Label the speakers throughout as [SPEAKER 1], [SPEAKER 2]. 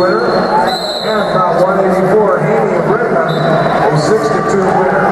[SPEAKER 1] Winner and Marathon 184, Haney of Redmond, a 62 winner.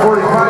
[SPEAKER 1] 45.